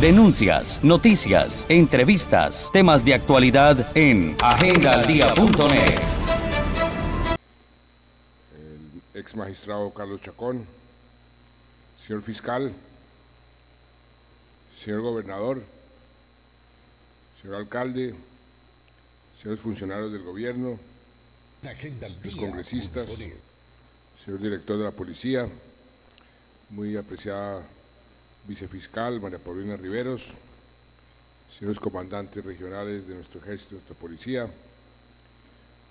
Denuncias, noticias, entrevistas, temas de actualidad en agendaldía.net. El ex magistrado Carlos Chacón, señor fiscal, señor gobernador, señor alcalde, señores funcionarios del gobierno, los congresistas, señor director de la policía, muy apreciada vicefiscal María Paulina Riveros, señores comandantes regionales de nuestro ejército, nuestra policía,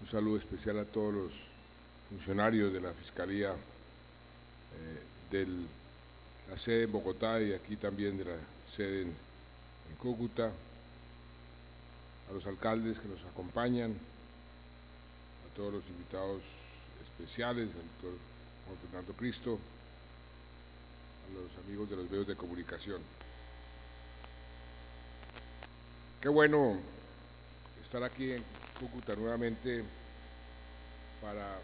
un saludo especial a todos los funcionarios de la Fiscalía eh, de la sede en Bogotá y aquí también de la sede en, en Cúcuta, a los alcaldes que nos acompañan, a todos los invitados especiales, al doctor Juan Fernando Cristo, a los amigos de los medios de comunicación. Qué bueno estar aquí en Cúcuta nuevamente para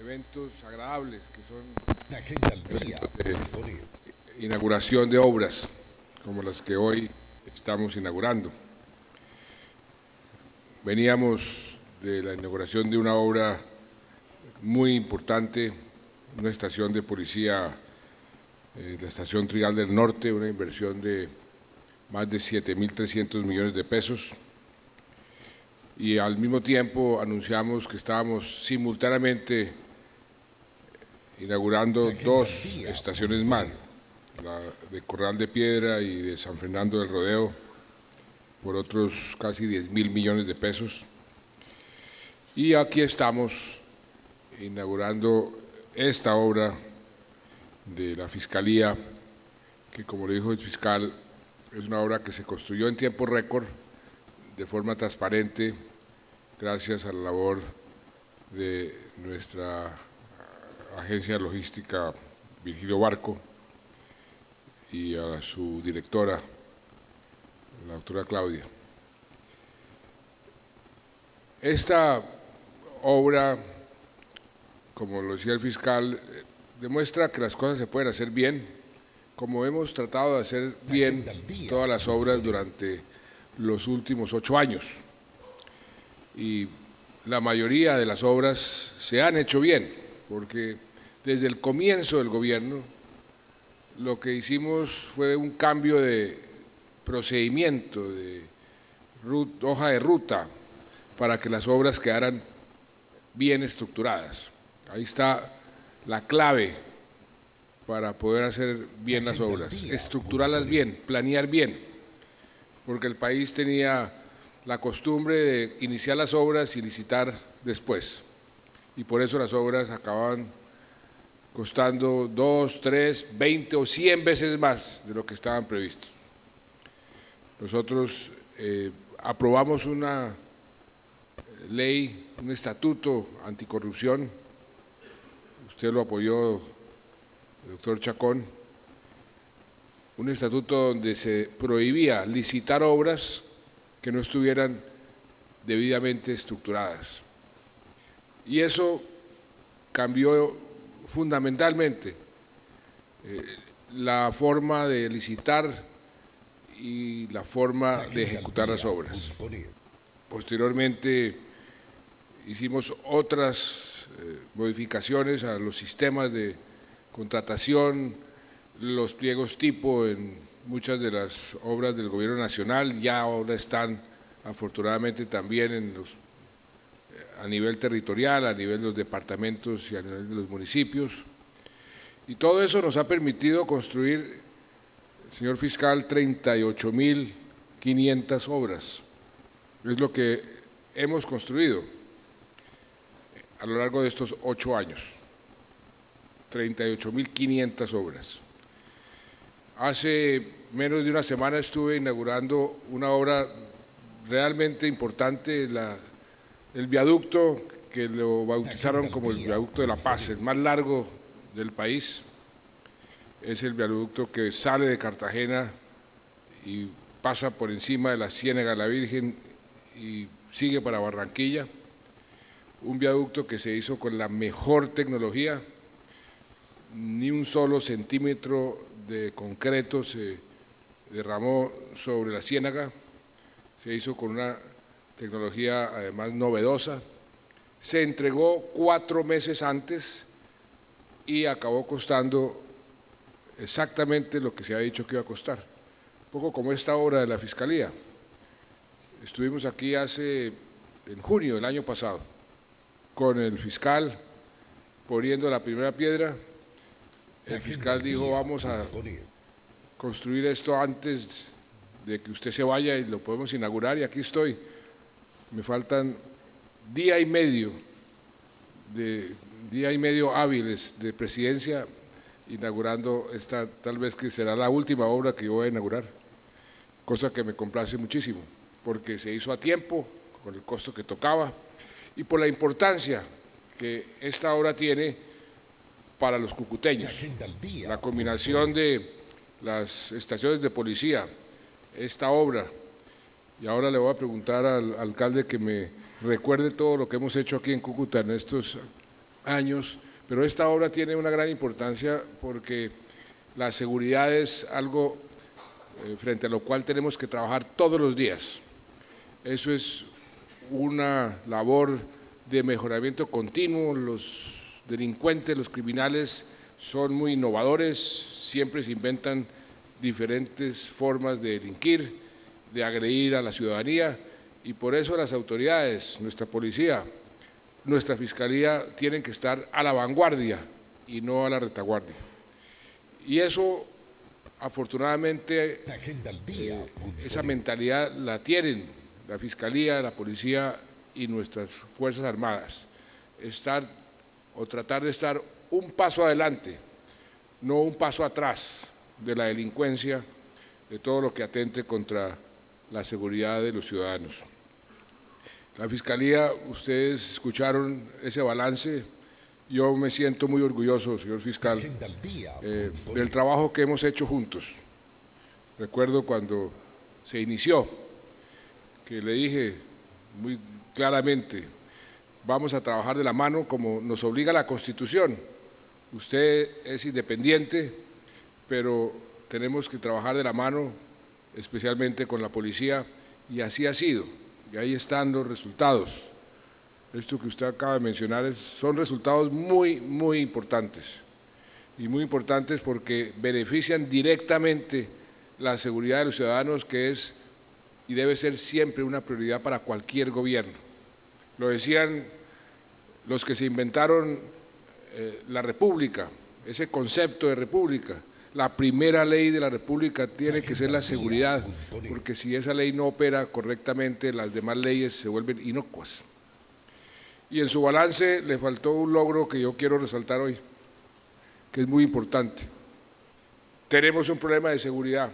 eventos agradables que son de inauguración de obras como las que hoy estamos inaugurando. Veníamos de la inauguración de una obra muy importante, una estación de policía eh, la estación Trigal del Norte, una inversión de más de 7.300 millones de pesos. Y al mismo tiempo anunciamos que estábamos simultáneamente inaugurando dos estaciones más, la de Corral de Piedra y de San Fernando del Rodeo, por otros casi 10 mil millones de pesos. Y aquí estamos inaugurando esta obra de la Fiscalía, que como le dijo el fiscal, es una obra que se construyó en tiempo récord, de forma transparente, gracias a la labor de nuestra agencia logística Virgilio Barco y a su directora, la doctora Claudia. Esta obra, como lo decía el fiscal, demuestra que las cosas se pueden hacer bien, como hemos tratado de hacer bien todas las obras durante los últimos ocho años. Y la mayoría de las obras se han hecho bien, porque desde el comienzo del gobierno lo que hicimos fue un cambio de procedimiento, de hoja de ruta, para que las obras quedaran bien estructuradas. Ahí está la clave para poder hacer bien las obras, estructurarlas bien, planear bien, porque el país tenía la costumbre de iniciar las obras y licitar después, y por eso las obras acababan costando dos, tres, veinte o cien veces más de lo que estaban previstos. Nosotros eh, aprobamos una ley, un estatuto anticorrupción usted lo apoyó, el doctor Chacón, un estatuto donde se prohibía licitar obras que no estuvieran debidamente estructuradas. Y eso cambió fundamentalmente eh, la forma de licitar y la forma de ejecutar las obras. Posteriormente hicimos otras eh, modificaciones a los sistemas de contratación, los pliegos tipo en muchas de las obras del gobierno nacional, ya ahora están afortunadamente también en los, eh, a nivel territorial, a nivel de los departamentos y a nivel de los municipios. Y todo eso nos ha permitido construir, señor fiscal, 38.500 obras. Es lo que hemos construido a lo largo de estos ocho años. 38.500 obras. Hace menos de una semana estuve inaugurando una obra realmente importante, el viaducto que lo bautizaron como el viaducto de la paz, el más largo del país. Es el viaducto que sale de Cartagena y pasa por encima de la Ciénaga de la Virgen y sigue para Barranquilla un viaducto que se hizo con la mejor tecnología, ni un solo centímetro de concreto se derramó sobre la ciénaga, se hizo con una tecnología además novedosa, se entregó cuatro meses antes y acabó costando exactamente lo que se ha dicho que iba a costar. Un poco como esta obra de la Fiscalía. Estuvimos aquí hace, en junio del año pasado, con el fiscal poniendo la primera piedra. El fiscal dijo, vamos a construir esto antes de que usted se vaya y lo podemos inaugurar y aquí estoy. Me faltan día y medio de día y medio hábiles de presidencia inaugurando esta, tal vez que será la última obra que yo voy a inaugurar, cosa que me complace muchísimo, porque se hizo a tiempo, con el costo que tocaba, y por la importancia que esta obra tiene para los cucuteños. La combinación de las estaciones de policía, esta obra, y ahora le voy a preguntar al alcalde que me recuerde todo lo que hemos hecho aquí en Cúcuta en estos años, pero esta obra tiene una gran importancia porque la seguridad es algo eh, frente a lo cual tenemos que trabajar todos los días. Eso es una labor de mejoramiento continuo. Los delincuentes, los criminales son muy innovadores, siempre se inventan diferentes formas de delinquir, de agredir a la ciudadanía y por eso las autoridades, nuestra policía, nuestra Fiscalía tienen que estar a la vanguardia y no a la retaguardia. Y eso, afortunadamente, eh, esa mentalidad la tienen la Fiscalía, la Policía y nuestras Fuerzas Armadas. Estar o tratar de estar un paso adelante, no un paso atrás de la delincuencia, de todo lo que atente contra la seguridad de los ciudadanos. La Fiscalía, ustedes escucharon ese balance. Yo me siento muy orgulloso, señor fiscal, eh, del trabajo que hemos hecho juntos. Recuerdo cuando se inició, que le dije muy claramente, vamos a trabajar de la mano como nos obliga la Constitución. Usted es independiente, pero tenemos que trabajar de la mano, especialmente con la policía, y así ha sido y ahí están los resultados. Esto que usted acaba de mencionar son resultados muy, muy importantes. Y muy importantes porque benefician directamente la seguridad de los ciudadanos, que es y debe ser siempre una prioridad para cualquier gobierno. Lo decían los que se inventaron eh, la República, ese concepto de República la primera ley de la República tiene que ser la seguridad, porque si esa ley no opera correctamente, las demás leyes se vuelven inocuas. Y en su balance le faltó un logro que yo quiero resaltar hoy, que es muy importante. Tenemos un problema de seguridad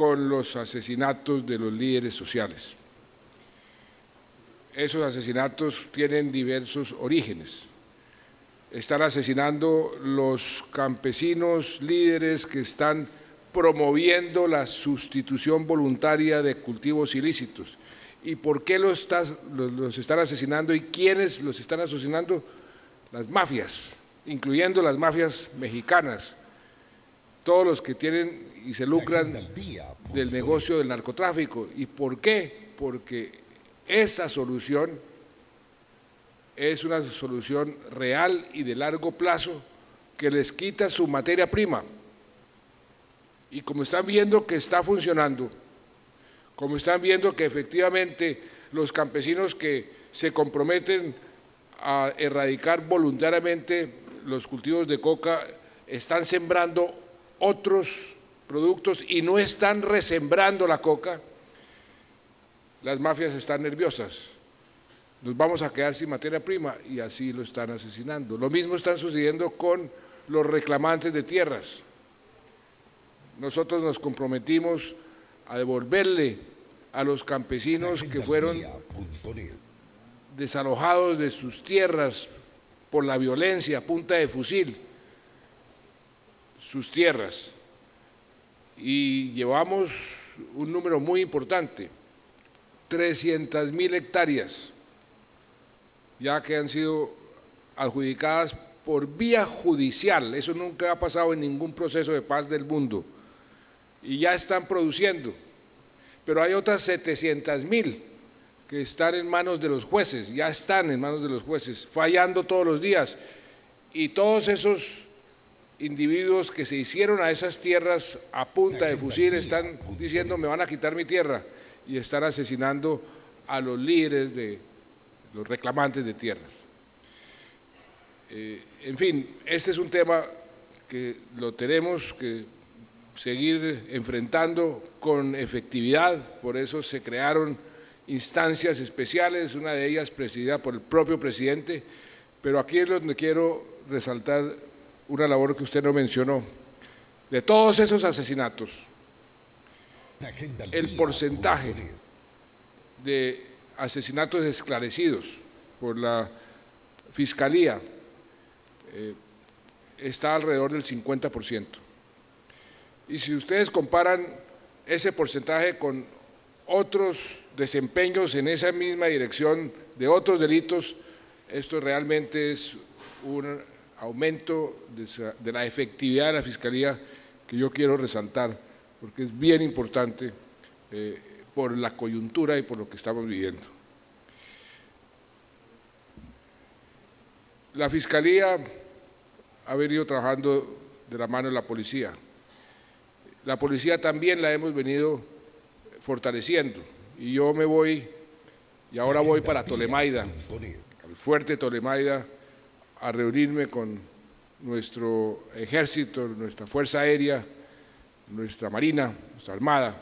con los asesinatos de los líderes sociales. Esos asesinatos tienen diversos orígenes están asesinando los campesinos líderes que están promoviendo la sustitución voluntaria de cultivos ilícitos. ¿Y por qué los, están asesinando y quiénes los están asesinando? Las mafias, incluyendo las mafias mexicanas, todos los que tienen y se lucran del negocio del narcotráfico. ¿Y por qué? Porque esa solución es una solución real y de largo plazo que les quita su materia prima. Y como están viendo que está funcionando, como están viendo que efectivamente los campesinos que se comprometen a erradicar voluntariamente los cultivos de coca están sembrando otros productos y no están resembrando la coca, las mafias están nerviosas nos vamos a quedar sin materia prima y así lo están asesinando. Lo mismo está sucediendo con los reclamantes de tierras. Nosotros nos comprometimos a devolverle a los campesinos que fueron desalojados de sus tierras por la violencia punta de fusil, sus tierras. Y llevamos un número muy importante, 300 mil hectáreas ya que han sido adjudicadas por vía judicial. Eso nunca ha pasado en ningún proceso de paz del mundo. y ya están produciendo, pero hay otras 700 mil que están en manos de los jueces, ya están en manos de los jueces, fallando todos los días. Y todos esos individuos que se hicieron a esas tierras a punta de fusil están diciendo me van a quitar mi tierra y están asesinando a los líderes de los reclamantes de tierras. Eh, en fin, este es un tema que lo tenemos que seguir enfrentando con efectividad, por eso se crearon instancias especiales, una de ellas presidida por el propio presidente, pero aquí es donde quiero resaltar una labor que usted no mencionó. De todos esos asesinatos, el porcentaje de asesinatos esclarecidos por la Fiscalía eh, está alrededor del 50%. Y si ustedes comparan ese porcentaje con otros desempeños en esa misma dirección de otros delitos, esto realmente es un aumento de, la efectividad de la Fiscalía que yo quiero resaltar, porque es bien importante eh, por la coyuntura y por lo que estamos viviendo. La Fiscalía ha venido trabajando de la mano de la policía. La policía también la hemos venido fortaleciendo y yo me voy, y ahora voy para Tolemaida, al fuerte Tolemaida, a reunirme con nuestro ejército, nuestra Fuerza Aérea, nuestra Marina, nuestra Armada.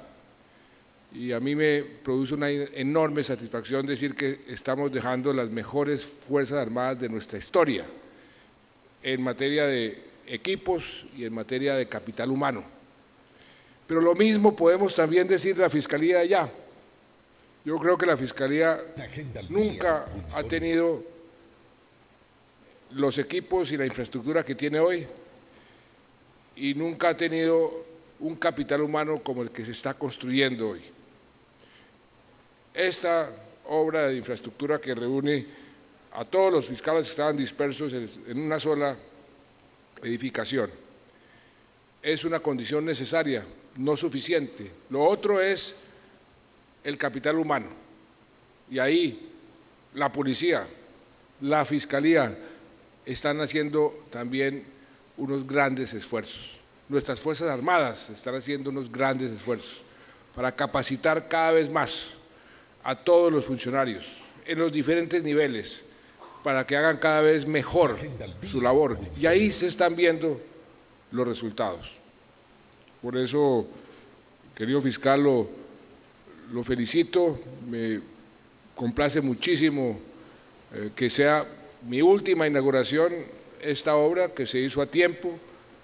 Y a mí me produce una enorme satisfacción decir que estamos dejando las mejores Fuerzas Armadas de nuestra historia en materia de equipos y en materia de capital humano. Pero lo mismo podemos también decir de la Fiscalía de allá. Yo creo que la Fiscalía nunca ha tenido los equipos y la infraestructura que tiene hoy y nunca ha tenido un capital humano como el que se está construyendo hoy. Esta obra de infraestructura que reúne a todos los fiscales que estaban dispersos en una sola edificación es una condición necesaria, no suficiente. Lo otro es el capital humano. Y ahí la policía, la fiscalía, están haciendo también unos grandes esfuerzos. Nuestras Fuerzas Armadas están haciendo unos grandes esfuerzos para capacitar cada vez más a todos los funcionarios en los diferentes niveles para que hagan cada vez mejor su labor. Y ahí se están viendo los resultados. Por eso, querido fiscal, lo, felicito, me complace muchísimo eh, que sea mi última inauguración esta obra que se hizo a tiempo,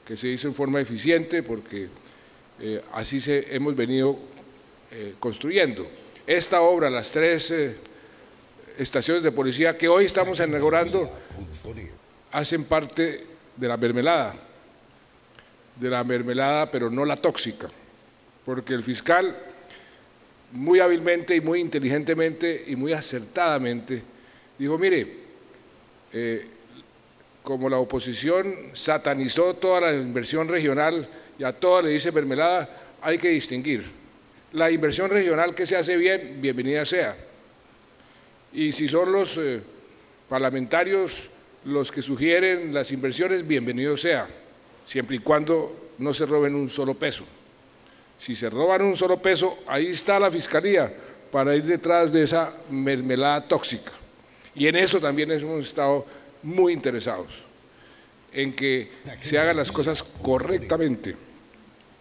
que se hizo en forma eficiente, porque eh, así se, hemos venido eh, construyendo. Esta obra, las tres eh, estaciones de policía que hoy estamos inaugurando, hacen parte de la mermelada, de la mermelada, pero no la tóxica, porque el fiscal muy hábilmente y muy inteligentemente y muy acertadamente dijo, mire, eh, como la oposición satanizó toda la inversión regional y a toda le dice mermelada, hay que distinguir. La inversión regional que se hace bien, bienvenida sea. Y si son los eh, parlamentarios los que sugieren las inversiones, bienvenido sea, siempre y cuando no se roben un solo peso. Si se roban un solo peso, ahí está la fiscalía para ir detrás de esa mermelada tóxica. Y en eso también hemos estado muy interesados, en que se hagan las cosas correctamente,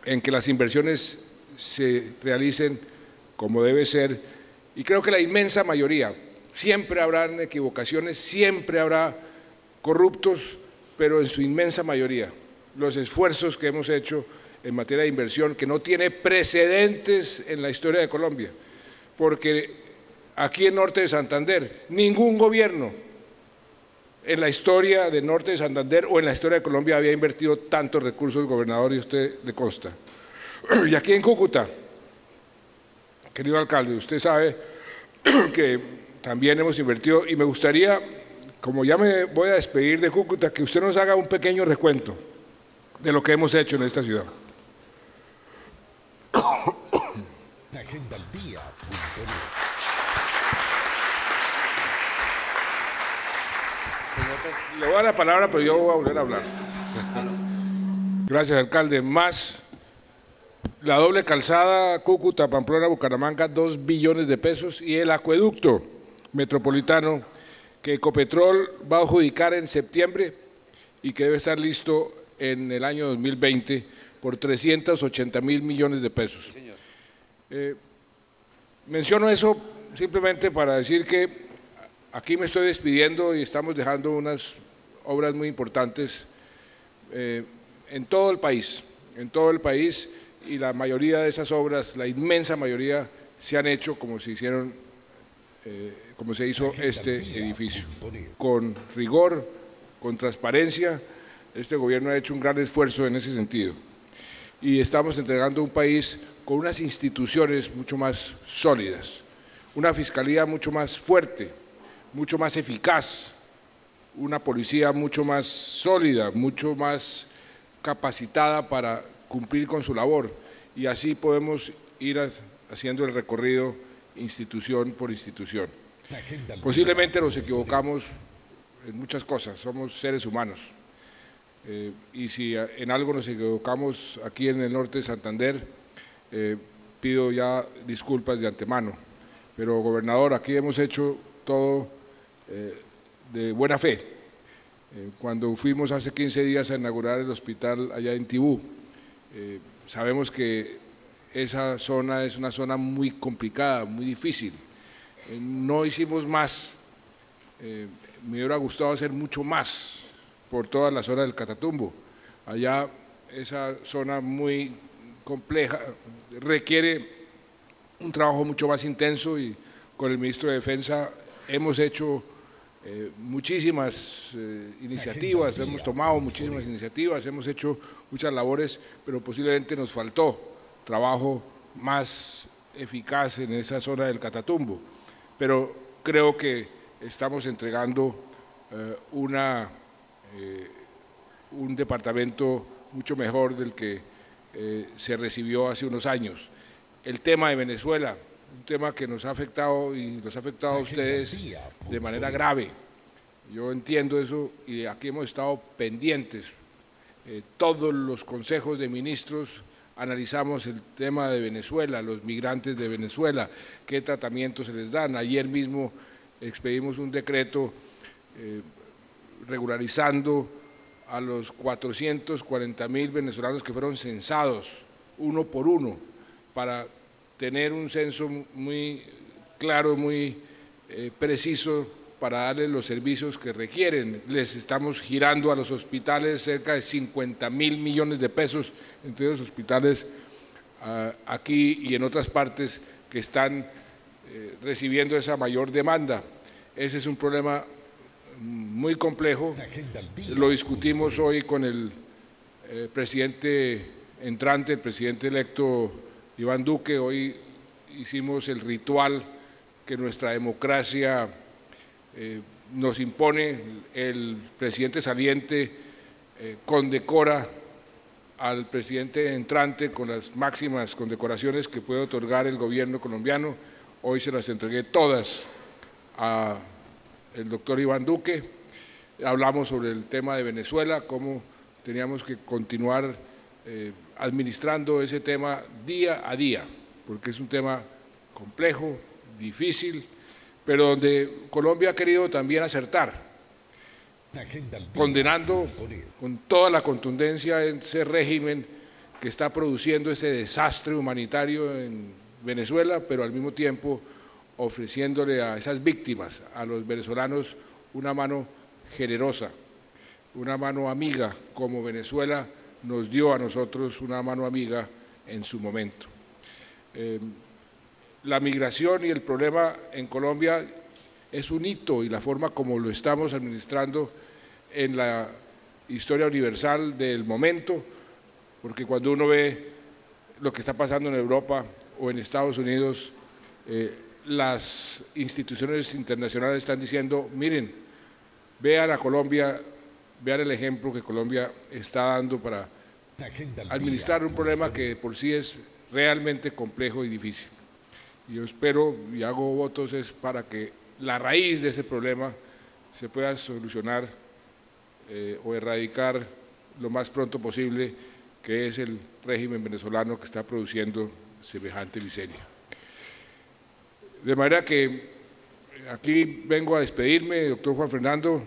en que las inversiones se realicen como debe ser. Y creo que la inmensa mayoría, siempre habrán equivocaciones, siempre habrá corruptos, pero en su inmensa mayoría, los esfuerzos que hemos hecho en materia de inversión, que no tiene precedentes en la historia de Colombia, porque aquí en Norte de Santander. Ningún gobierno en la historia de Norte de Santander o en la historia de Colombia había invertido tantos recursos, gobernador, y usted le consta. Y aquí en Cúcuta, querido alcalde, usted sabe que también hemos invertido y me gustaría, como ya me voy a despedir de Cúcuta, que usted nos haga un pequeño recuento de lo que hemos hecho en esta ciudad. Le voy a dar la palabra, pero yo voy a volver a hablar. Gracias, alcalde. Más la doble calzada Cúcuta, Pamplona, Bucaramanga, dos billones de pesos y el acueducto metropolitano que Ecopetrol va a adjudicar en septiembre y que debe estar listo en el año 2020 por 380 mil millones de pesos. Eh, menciono eso simplemente para decir que aquí me estoy despidiendo y estamos dejando unas obras muy importantes eh, en todo el país, en todo el país y la mayoría de esas obras, la inmensa mayoría, se han hecho como se hicieron, eh, como se hizo este edificio, con rigor, con transparencia. Este gobierno ha hecho un gran esfuerzo en ese sentido y estamos entregando un país con unas instituciones mucho más sólidas, una fiscalía mucho más fuerte, mucho más eficaz, una policía mucho más sólida, mucho más capacitada para cumplir con su labor y así podemos ir haciendo el recorrido institución por institución. Posiblemente nos equivocamos en muchas cosas, somos seres humanos. Eh, y si en algo nos equivocamos aquí en el norte de Santander, eh, pido ya disculpas de antemano. Pero, gobernador, aquí hemos hecho todo eh, de buena fe. cuando fuimos hace 15 días a inaugurar el hospital allá en Tibú, eh, sabemos que esa zona es una zona muy complicada, muy difícil. Eh, no hicimos más, eh, me hubiera gustado hacer mucho más por toda la zona del Catatumbo. Allá esa zona muy compleja requiere un trabajo mucho más intenso y con el ministro de Defensa hemos hecho eh, muchísimas eh, iniciativas, hemos tomado muchísimas iniciativas, hemos hecho muchas labores, pero posiblemente nos faltó trabajo más eficaz en esa zona del Catatumbo. Pero creo que estamos entregando eh, una, un departamento mucho mejor del que se recibió hace unos años. El tema de Venezuela, un tema que nos ha afectado y nos ha afectado a ustedes de manera grave. Yo entiendo eso y aquí hemos estado pendientes. Eh, todos los consejos de ministros analizamos el tema de Venezuela, los migrantes de Venezuela, qué tratamiento se les dan. Ayer mismo expedimos un decreto eh, regularizando a los 440 mil venezolanos que fueron censados uno por uno para tener un censo muy claro, muy eh, preciso para darles los servicios que requieren. Les estamos girando a los hospitales cerca de 50 mil millones de pesos, entre los hospitales ah, aquí y en otras partes que están eh, recibiendo esa mayor demanda. Ese es un problema muy complejo. Lo discutimos hoy con el eh, presidente entrante, el presidente electo Iván Duque, hoy hicimos el ritual que nuestra democracia eh, nos impone, el presidente saliente eh, condecora al presidente entrante con las máximas condecoraciones que puede otorgar el gobierno colombiano. Hoy se las entregué todas al doctor Iván Duque. Hablamos sobre el tema de Venezuela, cómo teníamos que continuar eh, administrando ese tema día a día, porque es un tema complejo, difícil, pero donde Colombia ha querido también acertar, condenando con toda la contundencia ese régimen que está produciendo ese desastre humanitario en Venezuela, pero al mismo tiempo ofreciéndole a esas víctimas, a los venezolanos, una mano generosa, una mano amiga, como Venezuela nos dio a nosotros una mano amiga en su momento. Eh, la migración y el problema en Colombia es un hito y la forma como lo estamos administrando en la historia universal del momento, porque cuando uno ve lo que está pasando en Europa o en Estados Unidos, eh, las instituciones internacionales están diciendo, miren, vean a Colombia, vean el ejemplo que Colombia está dando para administrar un problema que por sí es realmente complejo y difícil. Yo espero y hago votos es para que la raíz de ese problema se pueda solucionar eh, o erradicar lo más pronto posible, que es el régimen venezolano que está produciendo semejante miseria. De manera que aquí vengo a despedirme, doctor Juan Fernando.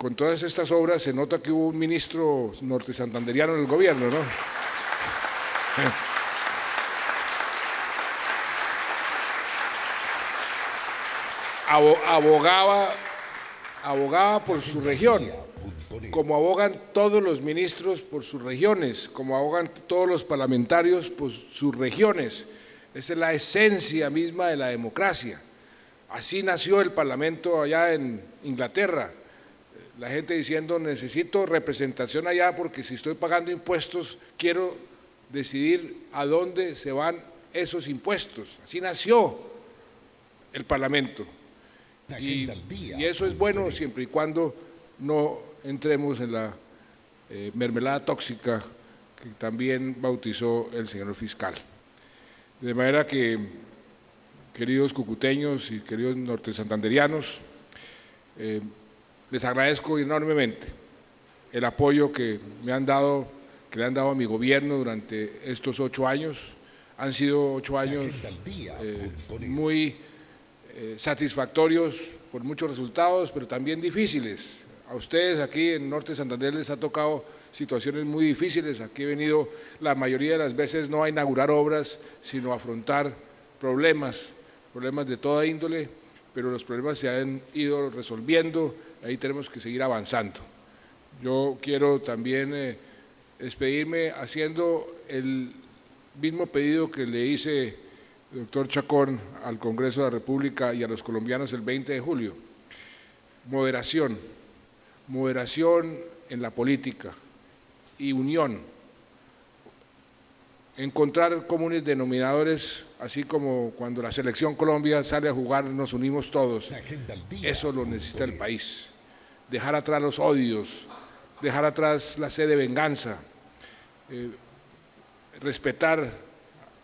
Con todas estas obras se nota que hubo un ministro norte santanderiano en el gobierno, ¿no? abogaba, abogaba por su región, como abogan todos los ministros por sus regiones, como abogan todos los parlamentarios por sus regiones. Esa es la esencia misma de la democracia. Así nació el Parlamento allá en Inglaterra. La gente diciendo, necesito representación allá porque si estoy pagando impuestos, quiero decidir a dónde se van esos impuestos. Así nació el Parlamento. Y, eso es bueno siempre y cuando no entremos en la eh, mermelada tóxica que también bautizó el señor fiscal. De manera que, queridos cucuteños y queridos norte santanderianos, eh, les agradezco enormemente el apoyo que me han dado, que le han dado a mi gobierno durante estos ocho años. Han sido ocho años eh, muy eh, satisfactorios por muchos resultados, pero también difíciles. A ustedes aquí en Norte Santander les ha tocado situaciones muy difíciles. Aquí he venido la mayoría de las veces no a inaugurar obras, sino a afrontar problemas, problemas de toda índole, pero los problemas se han ido resolviendo, ahí tenemos que seguir avanzando. Yo quiero también eh, despedirme haciendo el mismo pedido que le hice doctor Chacón al Congreso de la República y a los colombianos el 20 de julio. Moderación, moderación en la política y unión. Encontrar comunes denominadores, así como cuando la selección Colombia sale a jugar, nos unimos todos. Eso lo necesita el país. Dejar atrás los odios, dejar atrás la sed de venganza, eh, respetar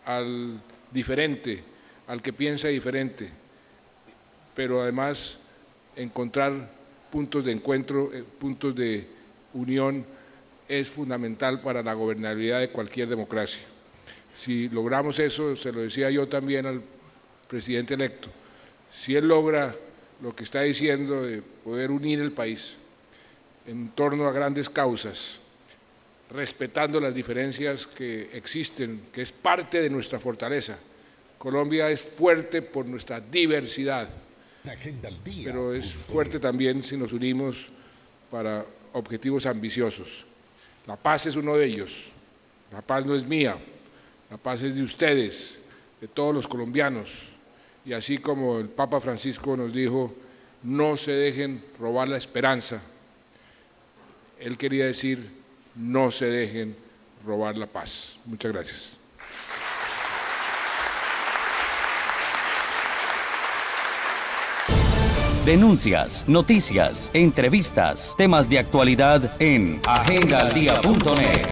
al diferente, al que piensa diferente, pero además encontrar puntos de encuentro, eh, puntos de unión es fundamental para la gobernabilidad de cualquier democracia. Si logramos eso, se lo decía yo también al presidente electo, si él logra lo que está diciendo de poder unir el país en torno a grandes causas, respetando las diferencias que existen, que es parte de nuestra fortaleza. Colombia es fuerte por nuestra diversidad, pero es fuerte también si nos unimos para objetivos ambiciosos. La paz es uno de ellos. La paz no es mía, la paz es de ustedes, de todos los colombianos. Y así como el Papa Francisco nos dijo, no se dejen robar la esperanza. Él quería decir, no se dejen robar la paz. Muchas gracias. Denuncias, noticias, entrevistas, temas de actualidad en agendaldía.net.